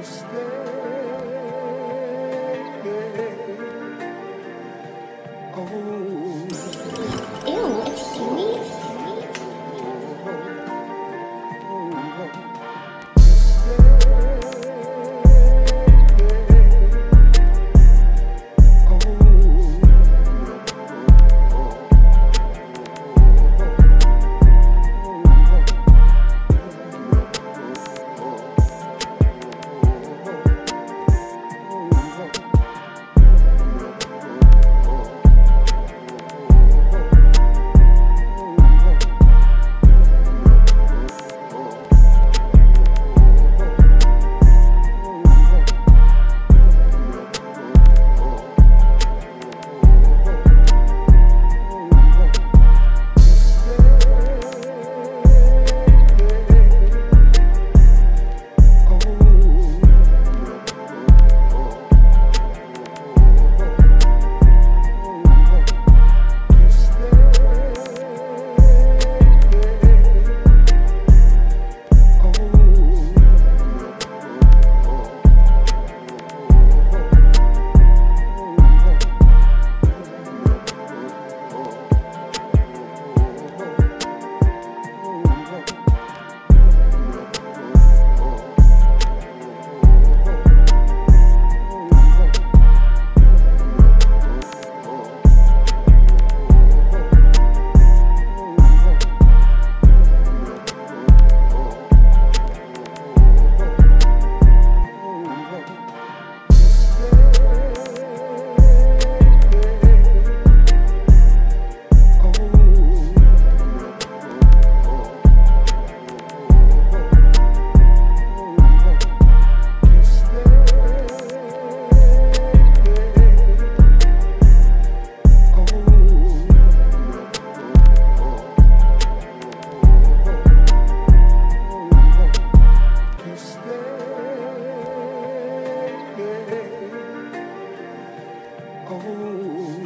Stay, Oh. Oh.